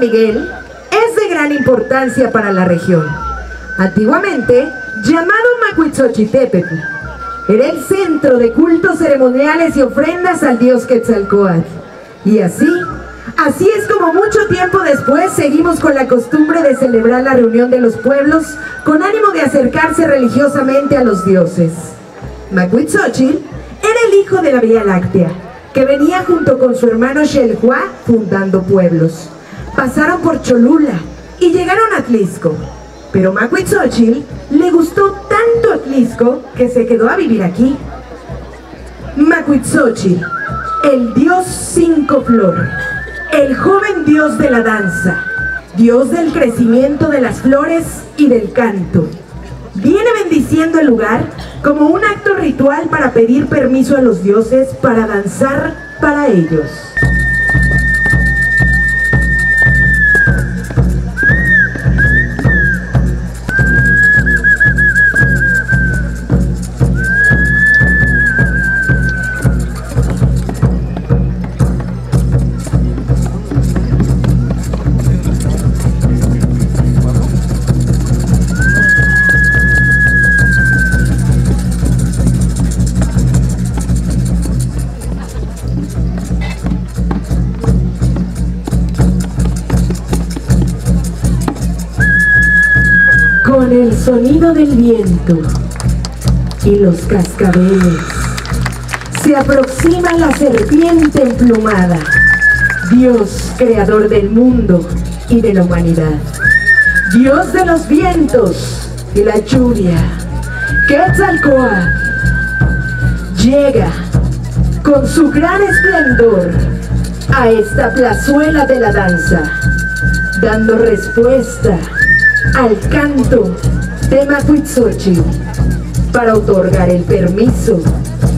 Miguel es de gran importancia para la región. Antiguamente, llamado Macuitzochitepetl, era el centro de cultos ceremoniales y ofrendas al dios Quetzalcoatl. Y así, así es como mucho tiempo después seguimos con la costumbre de celebrar la reunión de los pueblos con ánimo de acercarse religiosamente a los dioses. Macuitzochitl era el hijo de la Vía Láctea, que venía junto con su hermano Xelhua fundando pueblos. Pasaron por Cholula y llegaron a Tlisco. Pero Macuitzochitl le gustó tanto Atlisco que se quedó a vivir aquí. Macuitzochitl, el dios cinco flor, el joven dios de la danza, dios del crecimiento de las flores y del canto. Viene bendiciendo el lugar como un acto ritual para pedir permiso a los dioses para danzar para ellos. Con el sonido del viento y los cascabeles. Se aproxima la serpiente emplumada, Dios creador del mundo y de la humanidad, Dios de los vientos y la lluvia, Quetzalcoatl llega con su gran esplendor a esta plazuela de la danza, dando respuesta al canto de Macuitzochitl para otorgar el permiso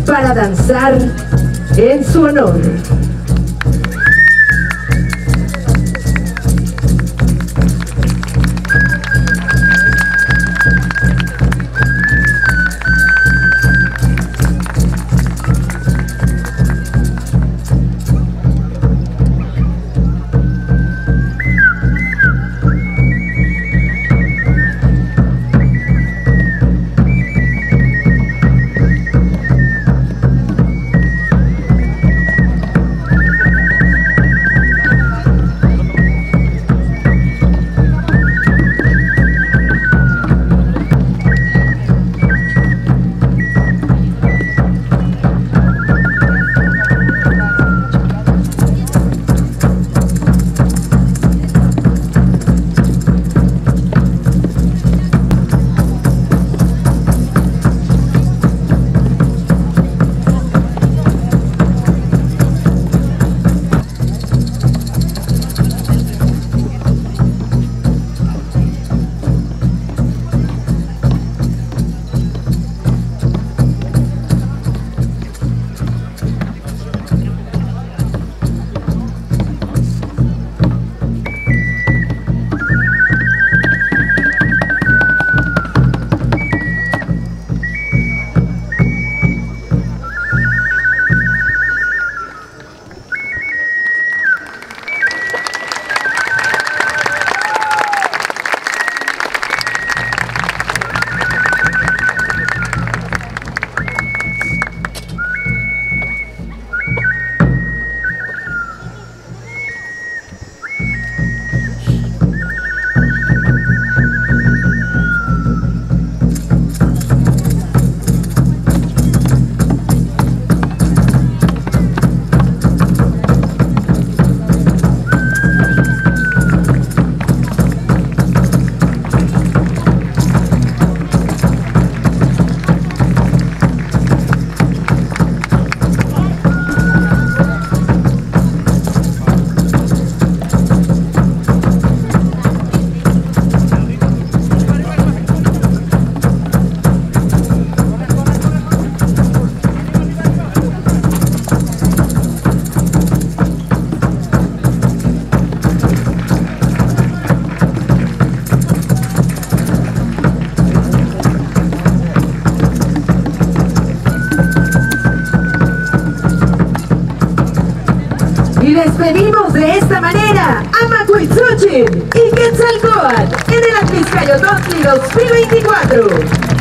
para danzar en su honor. Despedimos de esta manera a Macuizuchi y Quetzalcóatl en el Atliscayototli 2024.